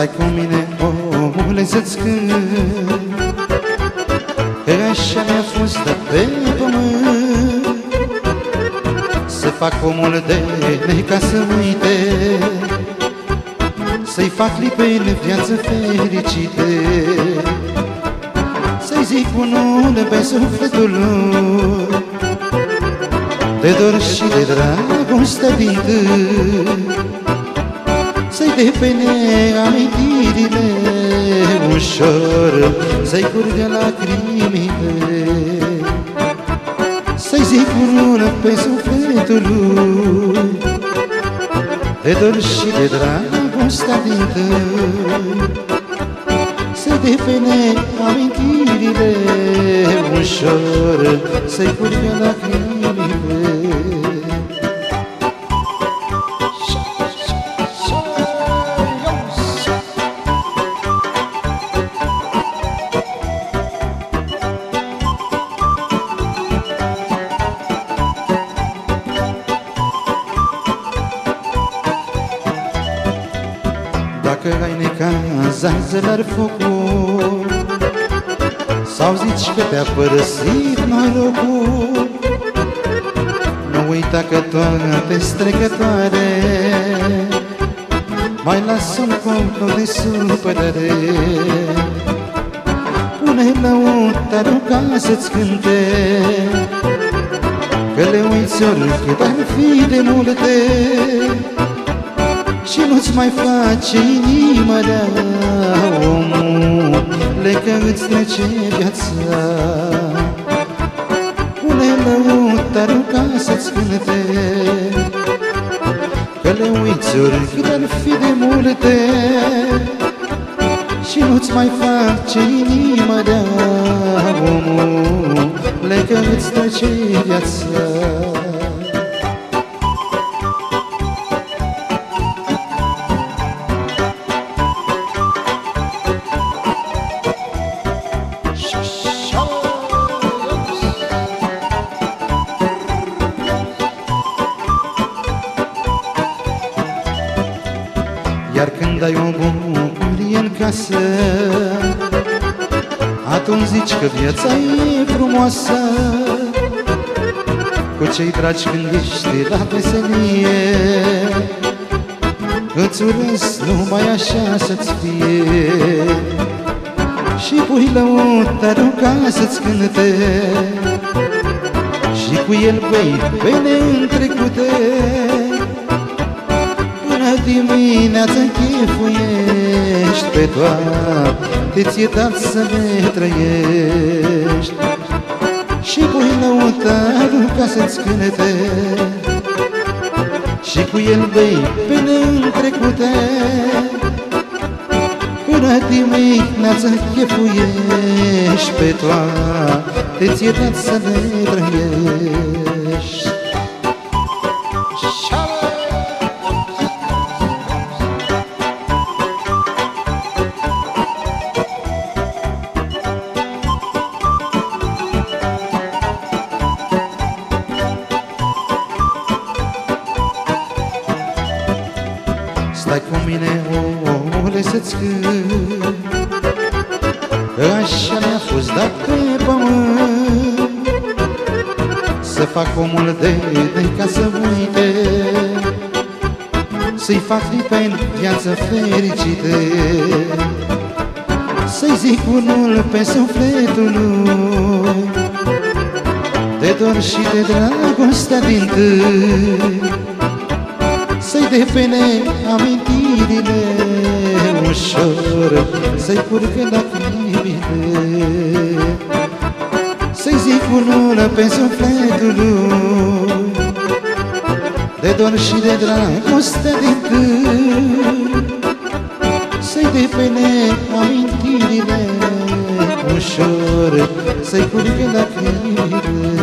Stai cu mine, omule, să-ți cânt. Că așa mi-a fost de pe pământ. Să fac omul de ca să uite. Să-i fac clipe în viață fericite. Să-i zic unul pe sufletul lui De dor și de dragoste din tâi să-i depene amintirile ușor Să-i curge lacrimile. Să-i zic unul pe sufletul lui De dor și de dragostea din tău. Să-i depene amintirile ușor Să-i curge lacrimile necaz, arzelor focul. Sau zici că te-a părăsit norocul. Nu uita că toate strecătoare. Mai lasă un copil de supărare. Pune lăutarul ca să-ți cânte. Că le uiți oricât ar fi de multe și nu-ți mai face inima rea Omule, că îți trece viața. Pune lăutarul ca să-ți cânte Că le uiți oricât ar fi de multe Și nu-ți mai face inima rea Omule, că îți trece viața Iar când ai o bucurie în casă Atunci zici că viața e frumoasă. Cu cei dragi când ești la veselie Îți urez numai așa să-ți fie. Și pui lăutarul ca să-ți cânte Și cu el bei pene întrecute Până dimineață chefuiești pe toate Ți-e dat să le trăiești. Și pui lăutarul ca să-ți cânte Și cu el bei pe neîntrecute Până dimineață chefuiești pe toate Ți-e dat să le trăiești Stai cu mine, omule, să-ți cânt. Că așa mi-a fost dat pe pământ. Să fac omul de, de ca să uite. Să-i fac în viață fericite. Să-i zic unul pe sufletul lui. De dor și de dragostea din tâi să-i depene amintirile ușor Să-i curgă lacrimile Să-i zic unul pe sufletul lui De dor și de dragoste din tâi Să-i depene amintirile ușor Să-i curgă lacrimile